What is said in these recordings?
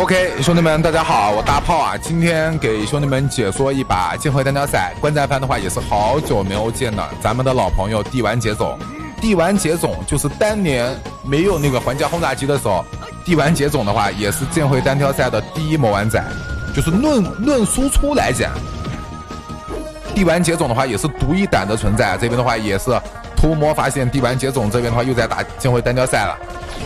OK，兄弟们，大家好，我大炮啊，今天给兄弟们解说一把剑会单挑赛。观战番的话也是好久没有见了，咱们的老朋友帝丸杰总。帝丸杰总就是当年没有那个皇家轰炸机的时候，帝丸杰总的话也是剑会单挑赛的第一魔丸仔。就是论论输出来讲，帝丸杰总的话也是独一档的存在。这边的话也是图魔发现帝丸杰总这边的话又在打进会单挑赛了。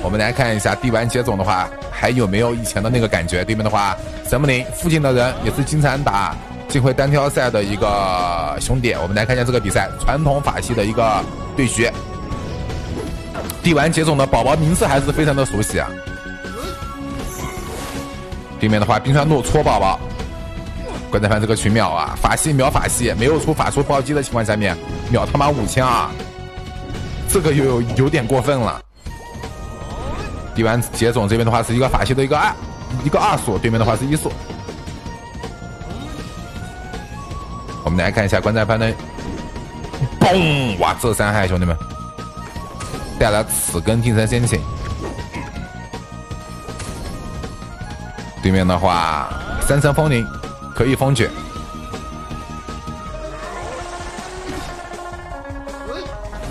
我们来看一下帝丸杰总的话。还有没有以前的那个感觉？对面的话，神木林附近的人也是经常打金辉单挑赛的一个兄弟。我们来看一下这个比赛，传统法系的一个对决。帝丸杰总的宝宝名字还是非常的熟悉啊。对面的话，冰川路搓宝宝，观战番这个群秒啊，法系秒法系，没有出法术暴击的情况下面秒他妈五千啊，这个有有点过分了。帝丸杰总这边的话是一个法系的一个二，一个二速，对面的话是一速。我们来看一下观战番的，嘣！哇，这伤害兄弟们，带来此根定身仙境。对面的话，三层风铃可以封卷。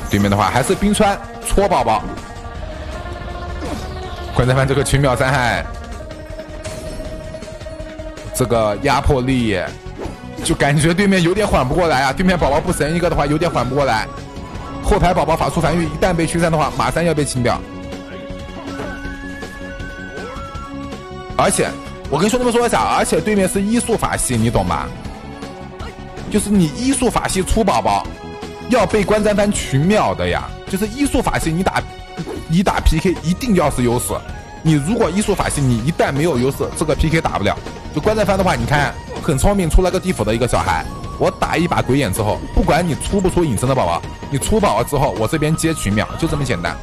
对面的话还是冰川搓宝宝。观战番这个群秒伤害，这个压迫力，就感觉对面有点缓不过来啊！对面宝宝不神一个的话，有点缓不过来。后排宝宝法术防御一旦被驱散的话，马上要被清掉。而且，我跟兄弟们说一下，而且对面是医术法系，你懂吧？就是你医术法系出宝宝，要被观战番群秒的呀！就是医术法系，你打。你打 PK 一定要是优势，你如果医术法系，你一旦没有优势，这个 PK 打不了。就观战番的话，你看很聪明，出了个地府的一个小孩，我打一把鬼眼之后，不管你出不出隐身的宝宝，你出宝宝之后，我这边接群秒，就这么简单。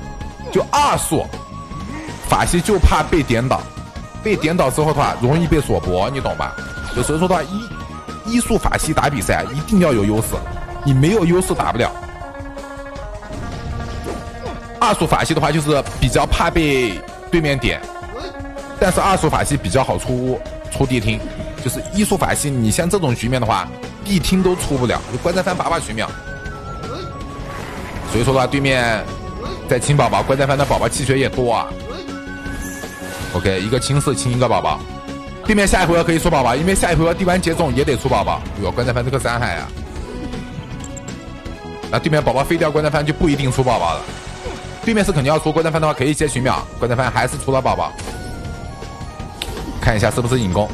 就二速法系就怕被点倒，被点倒之后的话，容易被锁脖，你懂吧？就所以说的话，医医术法系打比赛一定要有优势，你没有优势打不了。二速法系的话，就是比较怕被对面点，但是二速法系比较好出出地听，就是一速法系，你像这种局面的话，地听都出不了，就观战番把把局秒。所以说的话，对面在清宝宝，观战番的宝宝气血也多啊。OK，一个清四清一个宝宝，对面下一回合可以出宝宝，因为下一回合地完接中也得出宝宝。哟，观战番这个伤害啊，那对面宝宝飞掉，观战番就不一定出宝宝了。对面是肯定要出观战番的话，可以接群秒。观战番还是出了宝宝，看一下是不是引攻。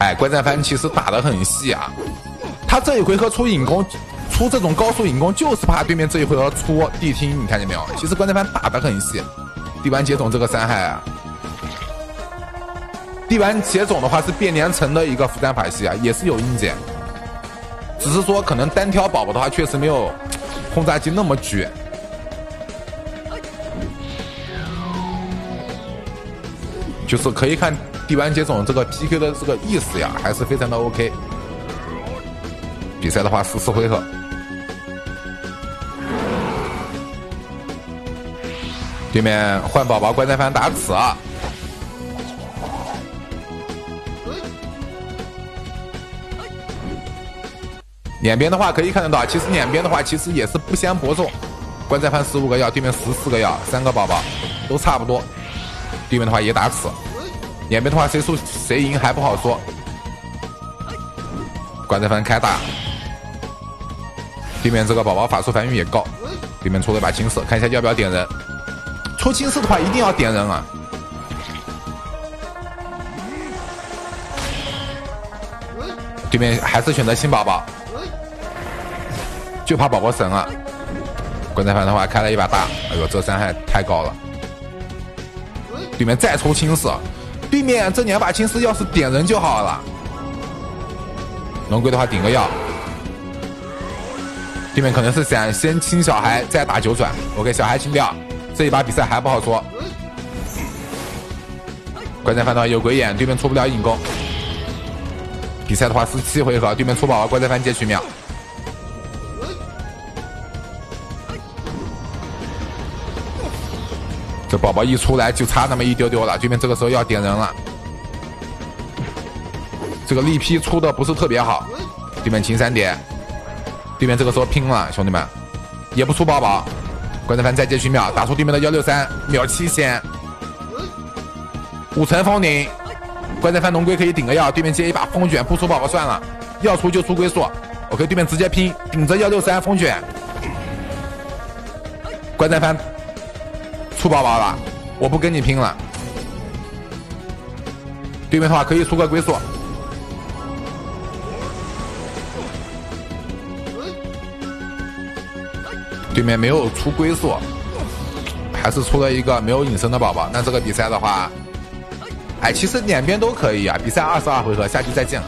哎，观战番其实打的很细啊，他这一回合出引攻，出这种高速引攻，就是怕对面这一回合出地听，你看见没有？其实观战番打的很细，地完接总这个伤害啊。地丸杰总的话是变连城的一个辅战法系啊，也是有硬件，只是说可能单挑宝宝的话，确实没有轰炸机那么绝。就是可以看地丸杰总这个 PK 的这个意思呀，还是非常的 OK。比赛的话十四回合，对面换宝宝观战番打此。两边的话可以看得到，其实两边的话其实也是不相伯仲。观战番十五个药，对面十四个药，三个宝宝都差不多。对面的话也打死，两边的话谁输谁赢还不好说。观战番开大，对面这个宝宝法术防御也高，对面出了一把青色，看一下要不要点人。出青丝的话一定要点人啊！对面还是选择新宝宝。就怕宝宝神啊！观战番的话开了一把大，哎呦，这伤害太高了。对面再抽青色，对面这两把青丝要是点人就好了。龙龟的话顶个药，对面可能是想先清小孩再打九转。我给小孩清掉，这一把比赛还不好说。关键翻到有鬼眼，对面出不了引攻。比赛的话十七回合，对面出宝了，关键翻接取秒。这宝宝一出来就差那么一丢丢了，对面这个时候要点人了。这个力劈出的不是特别好，对面秦三点，对面这个时候拼了，兄弟们，也不出宝宝。观战番再接续秒，打出对面的幺六三秒七仙，五层封顶，观战番龙龟可以顶个药，对面接一把风卷不出宝宝算了，要出就出龟速，OK，对面直接拼顶着幺六三风卷，观战番出宝宝了，我不跟你拼了，对面的话可以出个龟速。对面没有出龟速，还是出了一个没有隐身的宝宝。那这个比赛的话，哎，其实两边都可以啊。比赛二十二回合，下期再见了。